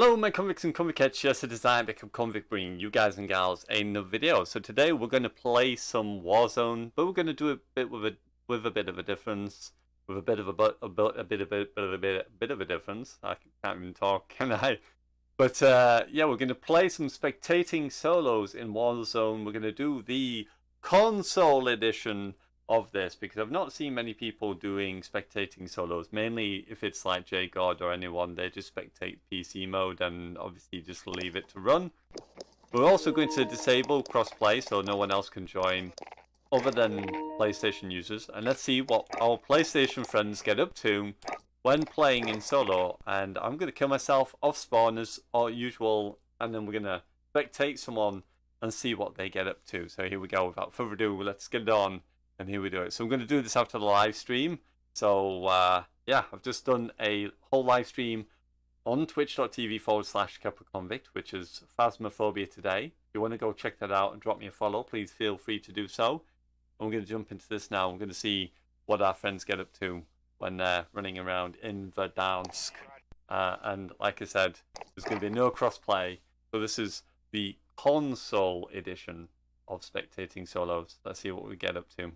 Hello my convicts and convicts, just a design become convict bringing you guys and gals another video. So today we're going to play some Warzone, but we're going to do a bit with a with a bit of a difference, with a bit of a but a, bit a bit of a bit of a bit, a bit of a difference. I can't even talk, can I? But uh, yeah, we're going to play some spectating solos in Warzone. We're going to do the console edition of this because I've not seen many people doing spectating solos. Mainly if it's like J God or anyone, they just spectate PC mode and obviously just leave it to run. We're also going to disable crossplay so no one else can join other than PlayStation users. And let's see what our PlayStation friends get up to when playing in solo. And I'm going to kill myself off spawn as usual. And then we're going to spectate someone and see what they get up to. So here we go. Without further ado, let's get on and here we do it. So I'm going to do this after the live stream. So uh, yeah, I've just done a whole live stream on twitch.tv forward slash Convict, which is Phasmophobia today. If you want to go check that out and drop me a follow, please feel free to do so. We're going to jump into this now. I'm going to see what our friends get up to when they're running around in Verdansk. Uh, and like I said, there's going to be no crossplay. So this is the console edition of spectating solos. Let's see what we get up to.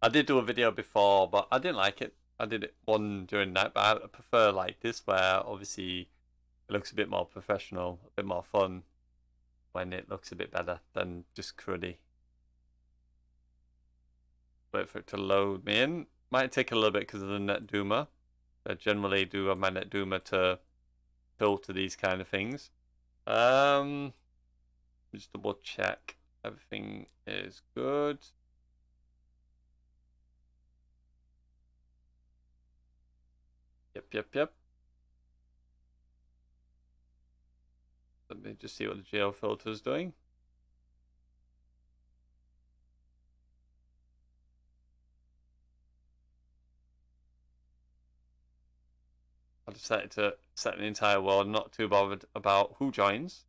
I did do a video before, but I didn't like it. I did it one during that, but I prefer like this, where obviously it looks a bit more professional, a bit more fun, when it looks a bit better than just cruddy. Wait for it to load me in. Might take a little bit because of the NetDuma. I generally do have my NetDuma to filter these kind of things. Um, just double check everything is good. Yep, yep, yep. Let me just see what the geo filter is doing. Set it to set the entire world, not too bothered about who joins.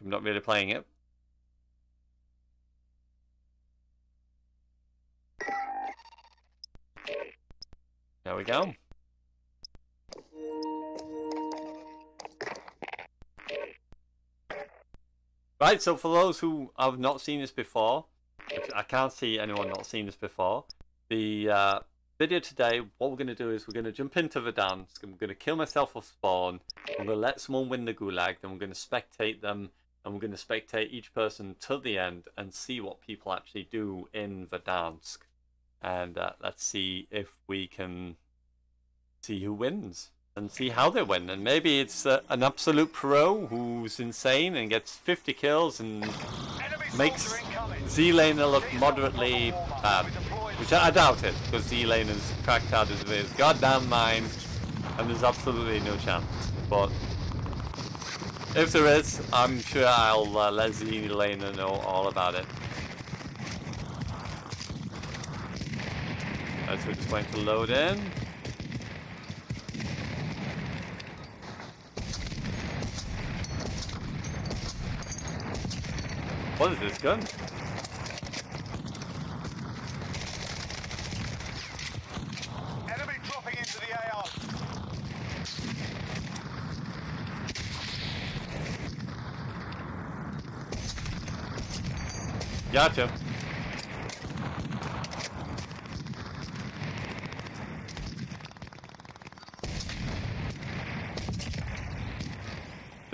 I'm not really playing it. There we go. Right, so for those who have not seen this before, I can't see anyone not seen this before, the uh, video today, what we're going to do is we're going to jump into the dance, I'm going to kill myself off spawn, I'm going to let someone win the gulag, then we're going to spectate them, and we're going to spectate each person to the end and see what people actually do in Verdansk. And uh, let's see if we can see who wins and see how they win. And maybe it's uh, an absolute pro who's insane and gets 50 kills and makes ZLaner look moderately bad. Which I, I doubt it, because ZLaner's cracked out his, his goddamn mind, and there's absolutely no chance. But if there is, I'm sure I'll uh, let Z-Laner know all about it. As we're just waiting to load in. What is this gun? Enemy dropping into the AR. Gotcha.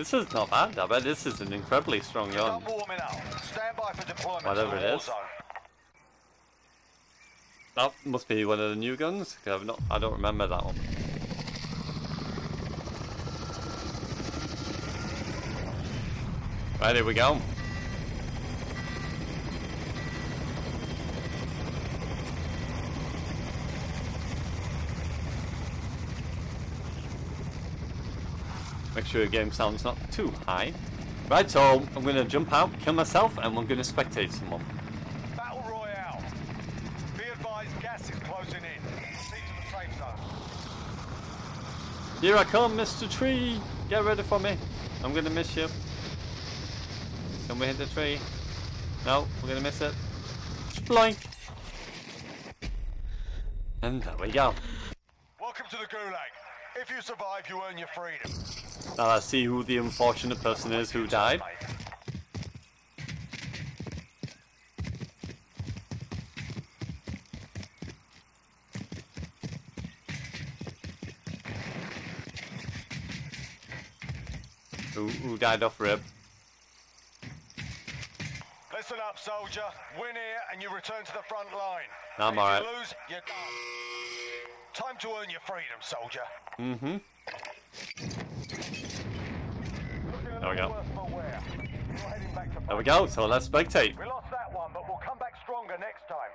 This is not bad. I bet this is an incredibly strong gun. warming up. Stand by for deployment. Whatever it is. That must be one of the new guns. I've not. I don't remember that one. Right, here we go. Make sure your game sound's not too high. Right, so I'm going to jump out, kill myself, and we're going to spectate someone. Battle Royale. Be advised, gas is closing in. Proceed to the safe zone. Here I come, Mr. Tree! Get ready for me. I'm gonna miss you. Can we hit the tree? No, we're gonna miss it. Sploink! And there we go. Welcome to the gulag. If you survive, you earn your freedom. Now let's see who the unfortunate person is who died. Who, who died off rib. Listen up, soldier. Win here and you return to the front line. I'm alright. you lose, you're done. Time to earn your freedom, soldier. Mm-hmm. There we go. worse for wear. You're heading back to There we go, so let's spectate. We lost that one, but we'll come back stronger next time.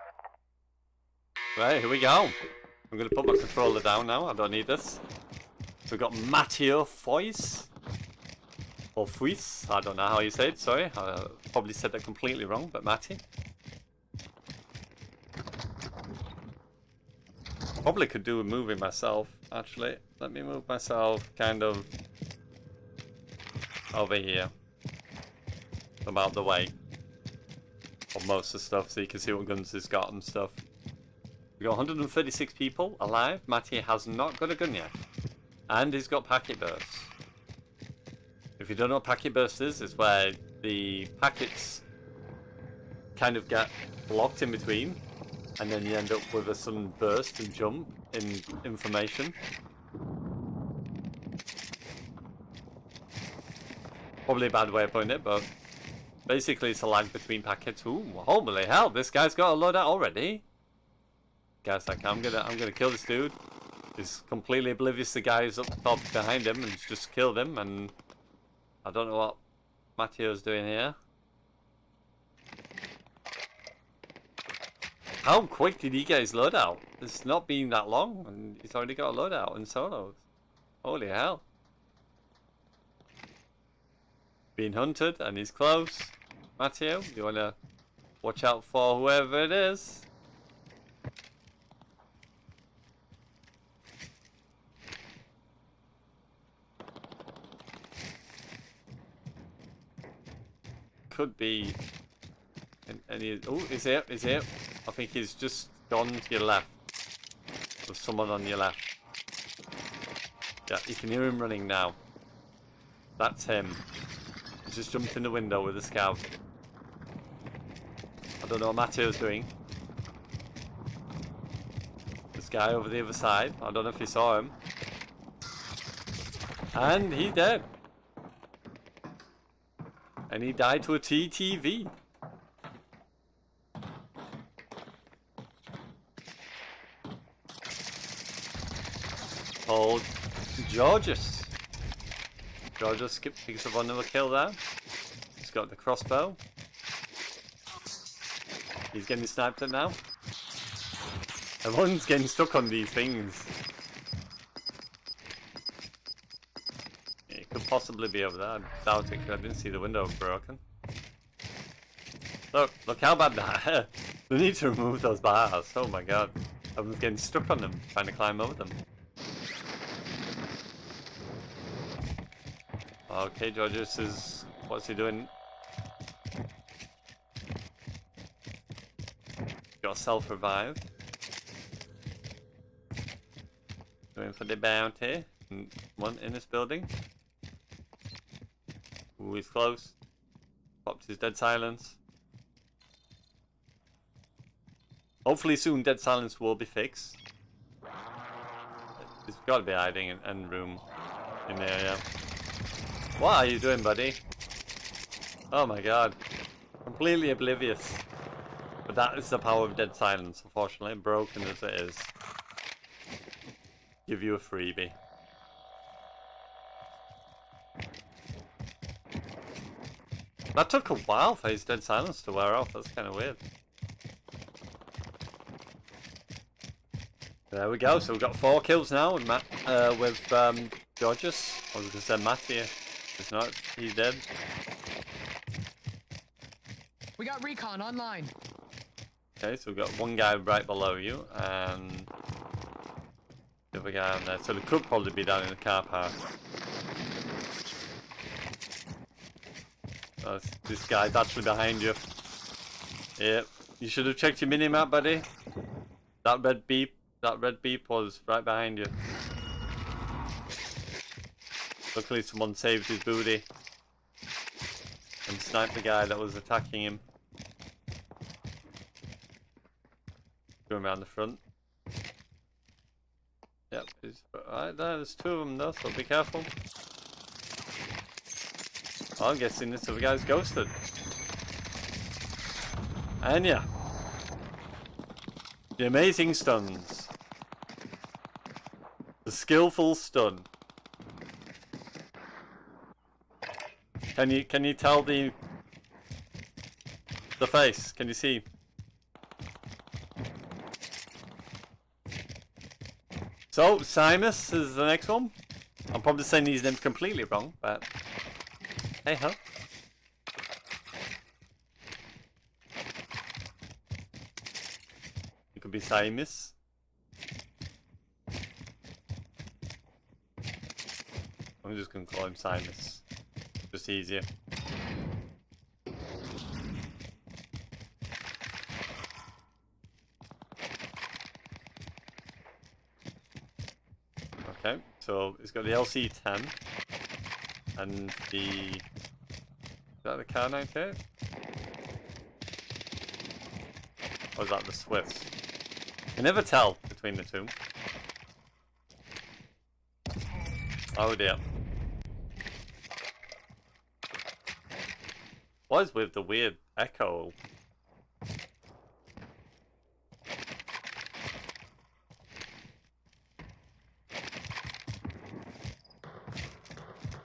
Right, here we go. I'm gonna put my controller down now, I don't need this. So we've got Matteo Fois. Or Fuis, I don't know how you say it, sorry. I probably said that completely wrong, but Matty. Probably could do a movie myself, actually. Let me move myself kind of over here. About the way. Of most of the stuff, so you can see what guns he's got and stuff. We got 136 people alive. Matty has not got a gun yet. And he's got packet bursts. If you don't know what packet burst is, it's where the packets kind of get blocked in between and then you end up with a sudden burst and jump in information. Probably a bad way of putting it, but basically it's a lag between packets. Ooh, holy hell, this guy's got a loadout already. Guys, like I'm gonna I'm gonna kill this dude. He's completely oblivious to guys up top behind him and just killed him and I don't know what Matteo's doing here. How quick did he get his loadout? It's not been that long and he's already got a loadout in solos. Holy hell. Being hunted and he's close. Matteo, you wanna watch out for whoever it is? Could be. And, and oh, he's here, he's here. I think he's just gone to your left. There's someone on your left. Yeah, you can hear him running now. That's him. Just jumped in the window with a scout. I don't know what Matteo's doing. This guy over the other side. I don't know if you saw him. And he's dead. And he died to a TTV. Called Georges. Georges skip picks up another kill there. He's got the crossbow. He's getting sniped at now. Everyone's getting stuck on these things. It could possibly be over there. I doubt it 'cause I didn't see the window broken. Look, look how bad that. they need to remove those bars. Oh my god. Everyone's getting stuck on them, trying to climb over them. Okay, Georges is. What's he doing? Got self revive. Going for the bounty. One in this building. Ooh, he's close. Popped his dead silence. Hopefully soon dead silence will be fixed. There's got to be hiding in end room in there, yeah. What are you doing, buddy? Oh my god. Completely oblivious. But that is the power of dead silence, unfortunately, broken as it is. Give you a freebie. That took a while for his dead silence to wear off, that's kind of weird. There we go, so we've got four kills now with Matt, uh, with um, Georges. I was going to say Matt It's not, he's dead. We got recon online. Okay, so we've got one guy right below you, and the other guy on there. So they could probably be down in the car park. Oh, this- this guy's actually behind you. Yep, you should have checked your mini-map, buddy. That red beep, that red beep was right behind you. Luckily someone saved his booty. And sniped the guy that was attacking him. Going around the front. Yep, he's right there. There's two of them though, so be careful. Oh, I'm guessing this other guy's ghosted. And yeah. The amazing stuns. The skillful stun. Can you can you tell the the face? Can you see? So Simus is the next one. I'm probably saying these names completely wrong, but hey ho. It could be Simus. I'm just gonna call him Simus. Just easier. Okay, so it's got the LC10 and the is that the Kar98? Or is that the Swiss? You never tell between the two. Oh dear. What is with the weird echo?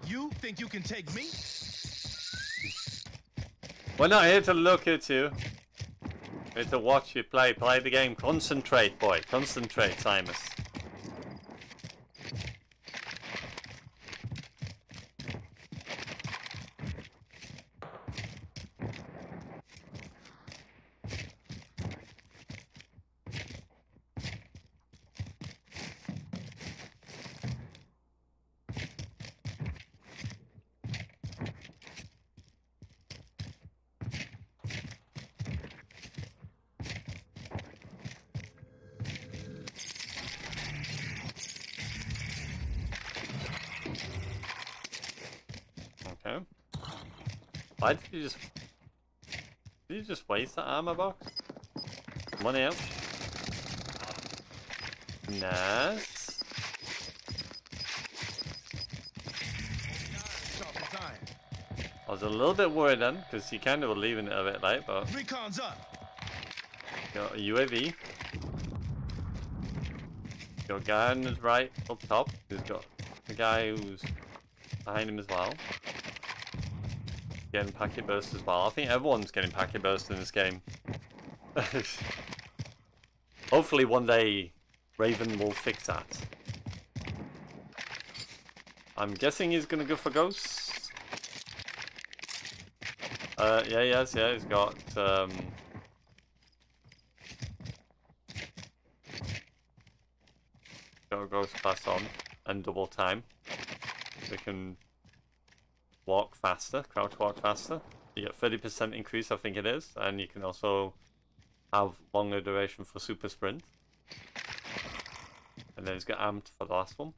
You think you can take me? We're not here to look at you. We're here to watch you play. Play the game. Concentrate, boy. Concentrate, Simus. Okay. Why did you just... Did you just waste the armor box? Money out. Nice. I was a little bit worried then, because you kind of were leaving it a bit late, but Recon's up. got a UAV. Got a guy on his right up top, who's got a guy who's behind him as well. Getting packet burst as well. I think everyone's getting packet burst in this game. Hopefully one day Raven will fix that. I'm guessing he's gonna go for ghosts. Uh, yeah, yes, yeah, he's got, um... Got a ghost class on, and double time. We can walk faster, crouch walk faster. You get 30% increase, I think it is, and you can also have longer duration for super sprint. And then he's got amped for the last one.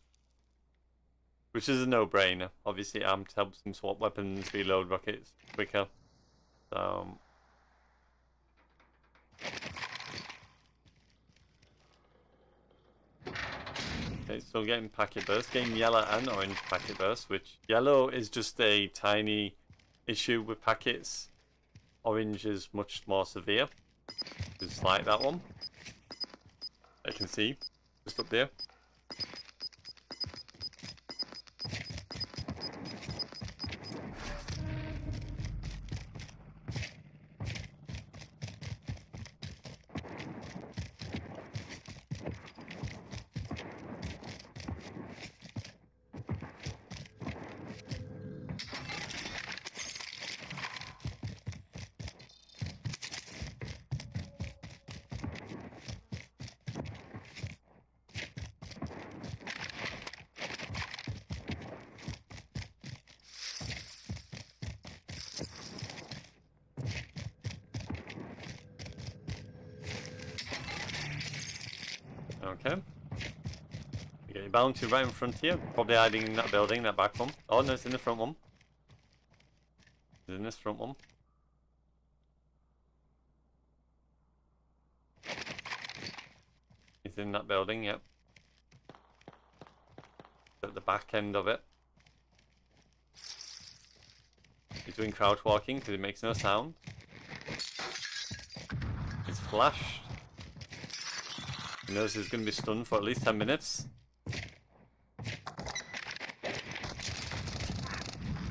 Which is a no-brainer. Obviously amped helps him swap weapons, reload rockets quicker. So... Okay, so getting packet burst, getting yellow and orange packet burst, which yellow is just a tiny issue with packets. Orange is much more severe. Just like that one. I can see, just up there. Okay. You get er your bounty right in front here. Probably er hiding in that building, that back one. Er oh no, it's in the front one. It's in this front one. It's in that building, yep. At the back end of it. He's doing crouch walking because it makes no sound. It's flashed. He knows he's going to be stunned for at least 10 minutes.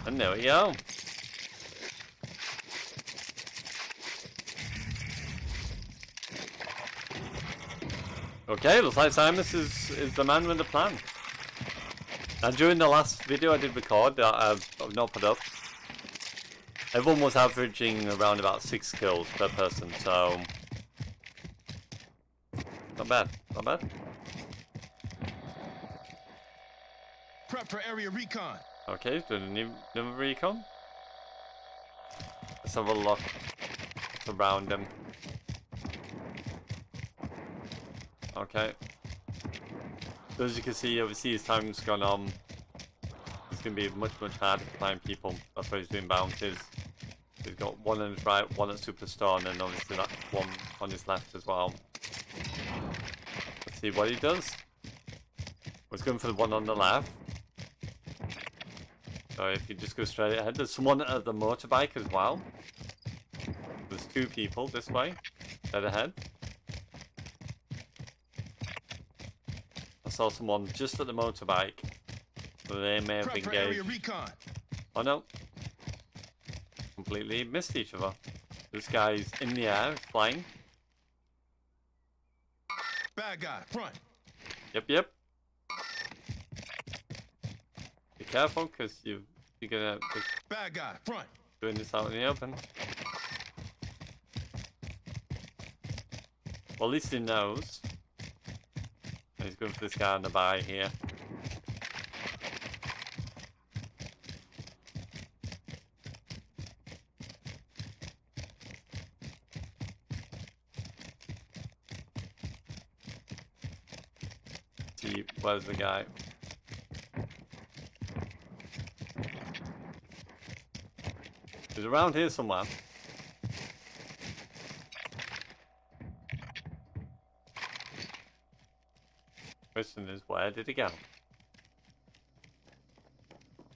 And there we go. Okay, looks like Simus is, is the man with the plan. And during the last video I did record that I've, I've not put up, everyone was averaging around about 6 kills per person, so... Not bad, not bad. Prep for area recon. Okay, doing a new, new recon. Let's have a look around him. Okay. As you can see, obviously as time's gone on, it's going to be much, much harder to find people. That's why he's doing bounties. He's got one on his right, one at Superstore, and then obviously that one on his left as well. See what he does. He's going for the one on the left. So if you just go straight ahead, there's someone at the motorbike as well. There's two people this way, dead ahead. I saw someone just at the motorbike. So they may have engaged. Oh no. Completely missed each other. This guy's in the air, flying. Bad guy, front. Yep, yep. Be careful, because you, you're gonna be Bad guy, front. doing this out in the open. Well, at least he knows. He's going for this guy on the buy here. See, where's the guy? He's around here somewhere. Question is, where did he go?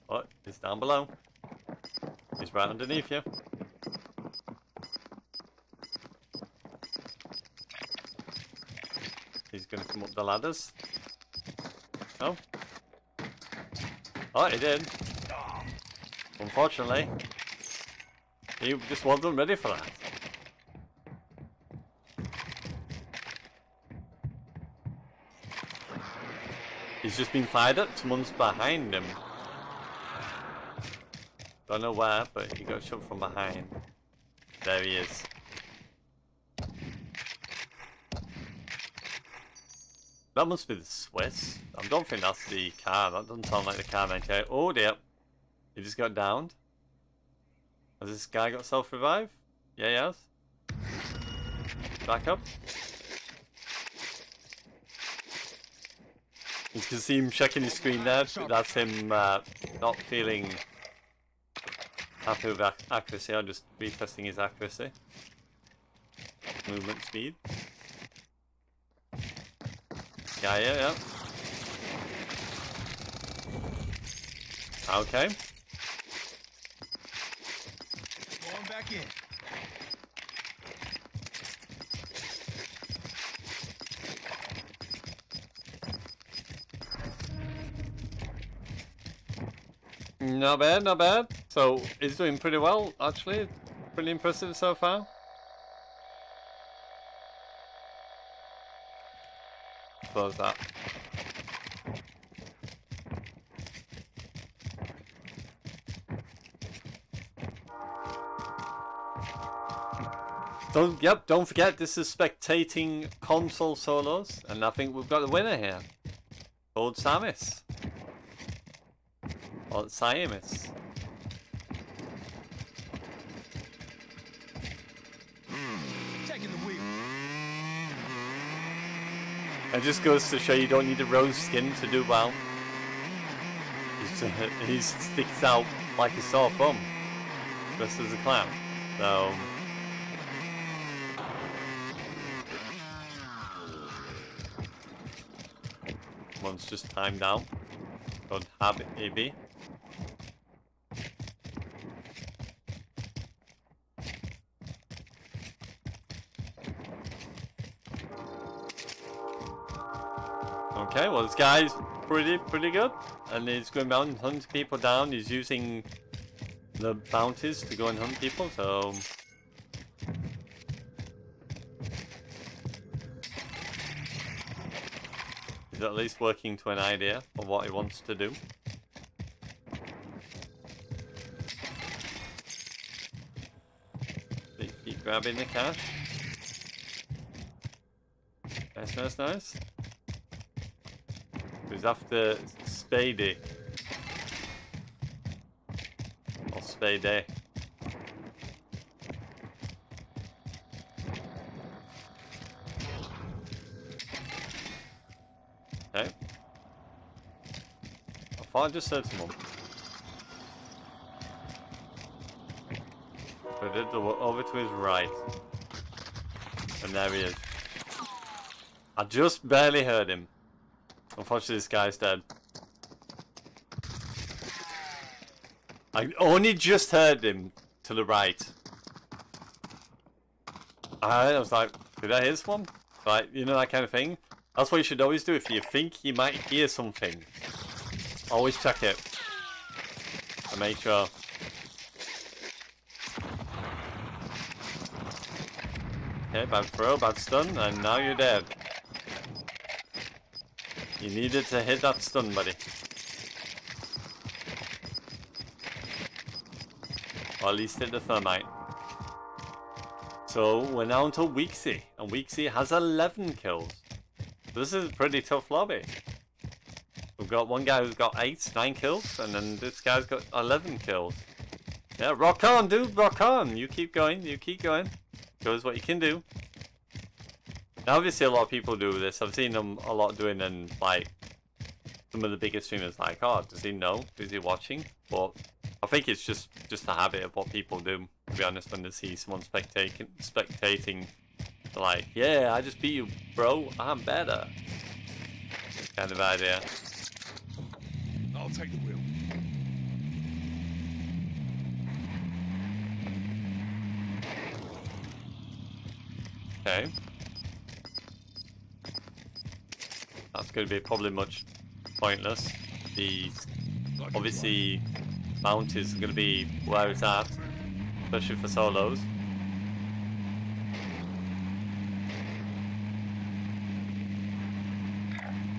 Oh, he's down below. He's right underneath you. He's gonna come up the ladders. Oh. Oh, he did. Unfortunately, he just wasn't ready for that. He's just been fired at. Someone's behind him. Don't know where, but he got shot from behind. There he is. That must be the Swiss. I don't think that's the car. That doesn't sound like the car 98. Oh dear. He just got downed. Has this guy got self-revive? Yeah, he has. Back up. You can see him checking his screen there. That's him uh, not feeling happy with ac accuracy. I'm just retesting his accuracy. Movement speed. Yeah, yeah, yeah. Okay. Going back in. Not bad, not bad. So he's doing pretty well, actually. Pretty impressive so far. Close that. Don't, yep, don't forget this is spectating console solos, and I think we've got the winner here. Old Samus. Or Siamis. Taking the wheel. It just goes to show you don't need a Roze skin to do well. He sticks out like a sore thumb, just as a clown. So. Just timed out. Don't have AB. Okay, well this guy's pretty pretty good. And he's going around and hunting people down. He's using the bounties to go and hunt people, so He's at least working to an idea of what he wants to do. They keep grabbing the cash. Nice, nice, nice. He's after Spady. Or Spade. Okay. I just said someone. So I did the over to his right. And there he is. I just barely heard him. Unfortunately, this guy's dead. I only just heard him to the right. I was like, did I hear someone? Like, you know, that kind of thing. That's what you should always do if you think you might hear something. Always check it. I make sure. Okay, bad throw, bad stun, and now you're dead. You needed to hit that stun, buddy. Or at least hit the thermite. So we're now until Weeksy, and Weeksy has 11 kills. This is a pretty tough lobby. We've got one guy who's got 8, 9 kills, and then this guy's got 11 kills. Yeah, rock on, dude, rock on! You keep going, you keep going. Shows what you can do. Now, obviously, a lot of people do this. I've seen them a lot doing, and like some of the biggest streamers, like, oh, does he know? Is he watching? But I think it's just just a habit of what people do. To be honest, when they see someone spectating, spectating, like, yeah, I just beat you, bro. I'm better. Kind of idea. I'll take the wheel. Okay. That's going to be probably much pointless. The obviously mount is going to be where it's at, especially for solos. one.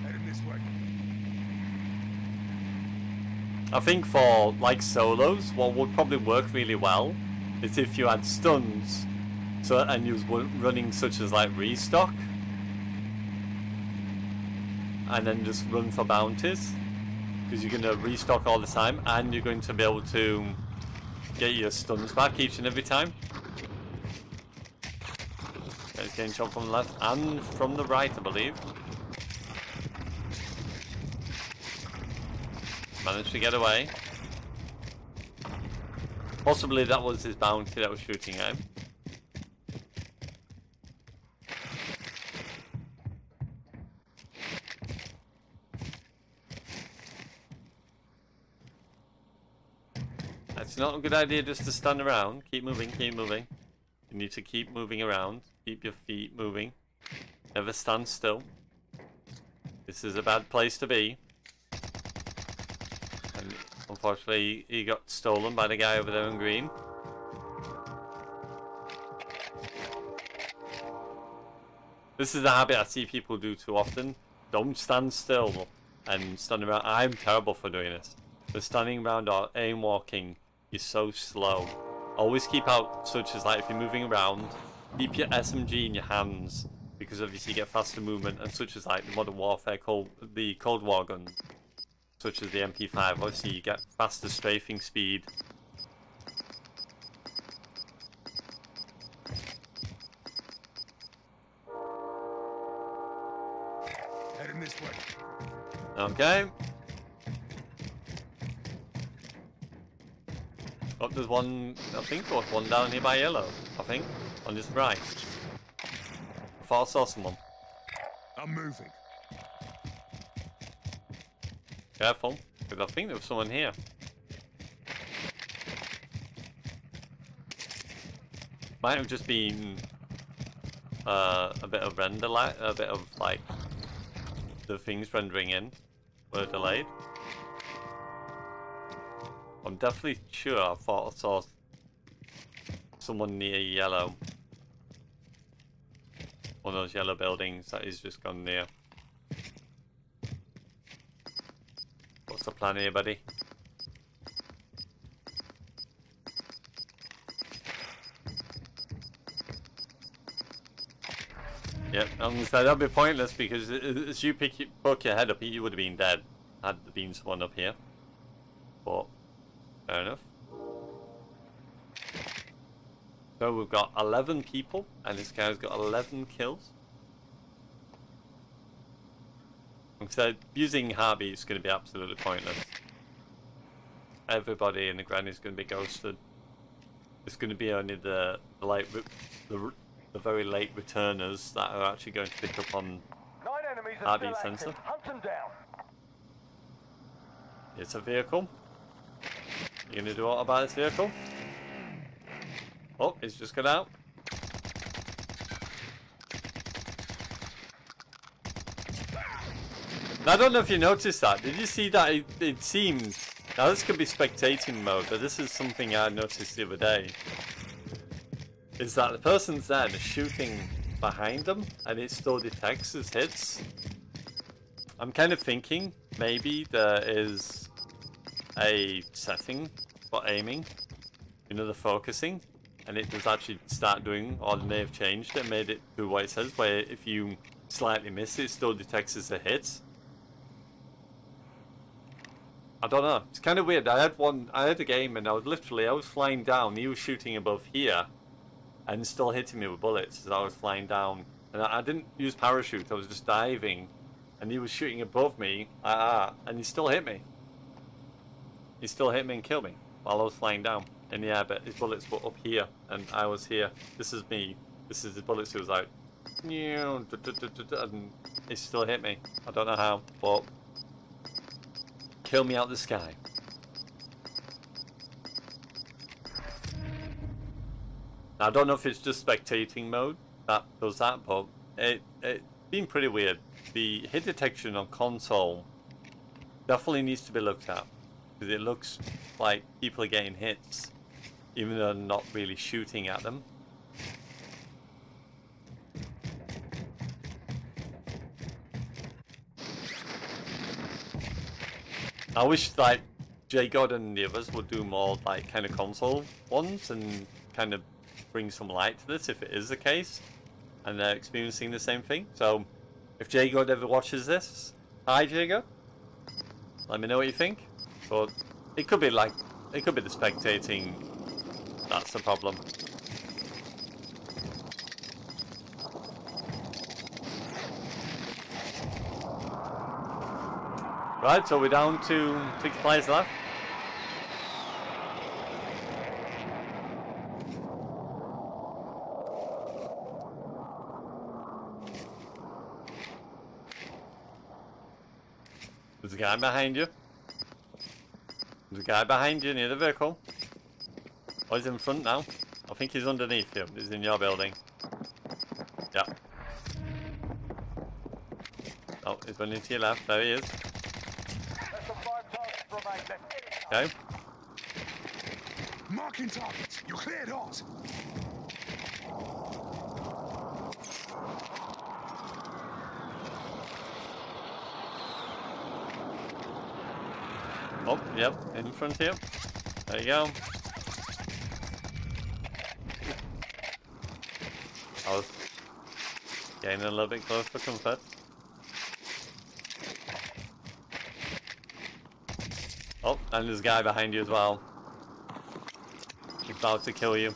Heading this way. I think for like solos, what would probably work really well is if you had stuns, so and you was running such as like restock, and then just run for bounties, because you're gonna restock all the time, and you're going to be able to get your stuns back each and every time. Getting shot from the left and from the right, I believe. Managed to get away. Possibly that was his bounty that was shooting at him. It's not a good idea just to stand around. Keep moving, keep moving. You need to keep moving around. Keep your feet moving. Never stand still. This is a bad place to be. Unfortunately, he got stolen by the guy over there in green. This is a habit I see people do too often. Don't stand still and stand around. I'm terrible for doing this. But standing around or aim walking is so slow. Always keep out, such as like if you're moving around, keep your SMG in your hands because obviously you get faster movement and such as like the Modern Warfare, Cold, the Cold War gun, such as the MP5. Obviously you get faster strafing speed. Okay. Oh, there's one, I think there was one down here by yellow, I think, on this right. I thought saw someone. I'm moving. Careful, because I think there was someone here. Might have just been uh, a bit of render lag, a bit of like the things rendering in were delayed. I'm definitely sure I thought I saw someone near yellow. One of those yellow buildings that is just gone near. What's the plan here, buddy? Yep, I'm gonna say that'd be pointless because as you pick, poke your head up, you would have been dead had there been someone up here. But fair enough. So we've got 11 people, and this guy's got 11 kills. And So using Harvey is going to be absolutely pointless. Everybody in the ground is going to be ghosted. It's going to be only the the late, the, the very late returners that are actually going to pick up on. Nine enemies are RD sensor. Hunt them down. It's a vehicle. You going to do what about this vehicle? Oh, it's just got out. I don't know if you noticed that. Did you see that? It, it. Now, this could be spectating mode, but this is something I noticed the other day. Is that the person's there and shooting behind them, and it still detects as hits. I'm kind of thinking maybe there is a setting for aiming, you know, the focusing, and it does actually start doing, or it may have changed it, made it do what it says, where if you slightly miss it, it still detects as a hit. I don't know. It's kind of weird. I had one. I had a game, and I was literally I was flying down. He was shooting above here, and still hitting me with bullets as I was flying down. And I, I didn't use parachute. I was just diving, and he was shooting above me, ah, and he still hit me. He still hit me and killed me while I was flying down the air. But his bullets were up here, and I was here. This is me. This is his bullets. He was like, and he still hit me. I don't know how, but kill me out the sky. I don't know if it's just spectating mode that does that, but it it's been pretty weird. The hit detection on console definitely needs to be looked at because it looks like people are getting hits even though they're not really shooting at them. I wish like Jay God and the others would do more like kind of console ones and kind of bring some light to this if it is the case and they're experiencing the same thing. So if Jay God ever watches this, hi Jay God. Let me know what you think. But it could be like it could be the spectating that's the problem. Right, so we're down to six players left. There's a guy behind you. There's a guy behind you near the vehicle. Oh, he's in front now. I think he's underneath you. He's in your building. Yeah. Oh, he's running to your left. There he is. Less than five targets remain. Let's Okay. Marking targets. You're cleared hot. Oh, yep, in front here. There you go. I was getting a little bit close for comfort. And there's a guy behind you as well. He's about to kill you.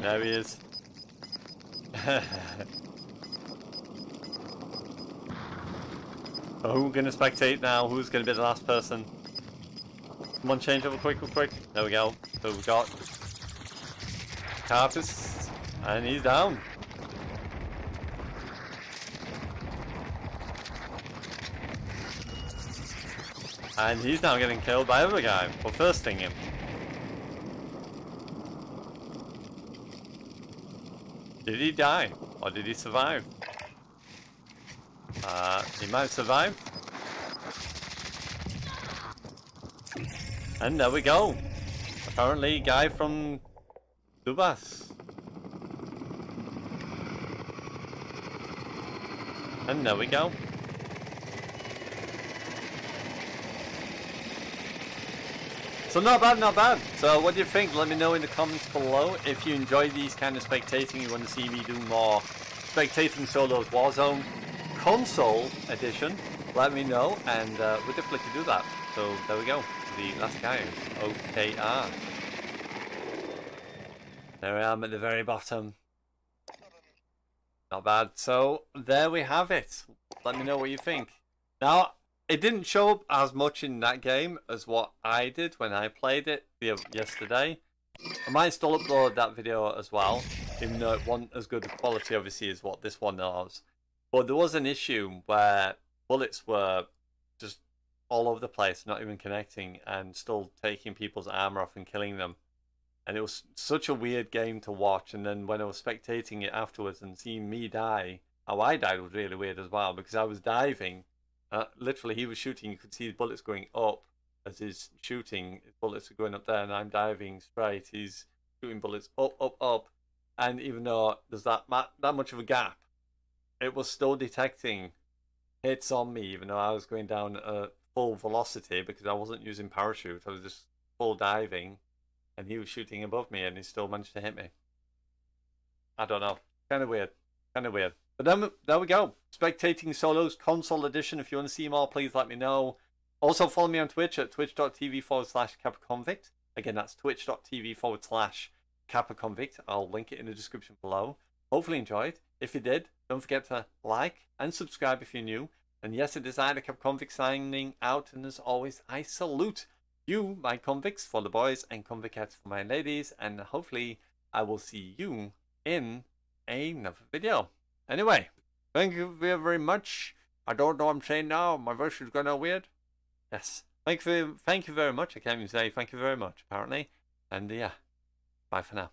There he is. so who's gonna spectate now? Who's gonna be the last person? Come on, change over quick, quick. There we go. So we've got Carpus, and he's down. And he's now getting killed by other guy for firsting him. Did he die? Or did he survive? Uh, he might survive. And there we go. Apparently, guy from Dubas. And there we go. So not bad, not bad. So what do you think? Let me know in the comments below. If you enjoy these kind of spectating, you want to see me do more spectating solos Warzone console edition, let me know and uh, we'll definitely do that. So there we go. The last guy OKR. There I am at the very bottom. Not bad. So there we have it. Let me know what you think. Now, it didn't show up as much in that game as what I did when I played it yesterday. I might still upload that video as well, even though it wasn't as good quality obviously as what this one was. But there was an issue where bullets were just all over the place, not even connecting, and still taking people's armor off and killing them. And it was such a weird game to watch. And then when I was spectating it afterwards and seeing me die, how I died was really weird as well because I was diving. Uh, literally, he was shooting. You could see his bullets going up as he's shooting. Bullets are going up there, and I'm diving straight. He's shooting bullets up, up, up. And even though there's that that much of a gap, it was still detecting hits on me, even though I was going down at full velocity because I wasn't using parachute. I was just full diving and he was shooting above me and he still managed to hit me. I don't know. Kind of weird. Kind of weird. But then there we go. Spectating Solos Console Edition. If you want to see more, please let me know. Also follow me on Twitch at twitch.tv forward slash Convict. Again, that's twitch.tv forward slash Convict. I'll link it in the description below. Hopefully enjoyed. If you did, don't forget to like and subscribe if you're new. And yes, it is I, the Convict, signing out. And as always, I salute you, my convicts, for the boys, and Convicettes for my ladies. And hopefully, I will see you in another video. Anyway, thank you very, very much. I don't know what I'm saying now. My voice is going all weird. Yes. Thank you, thank you very much. I can't even say thank you very much, apparently. And yeah, bye for now.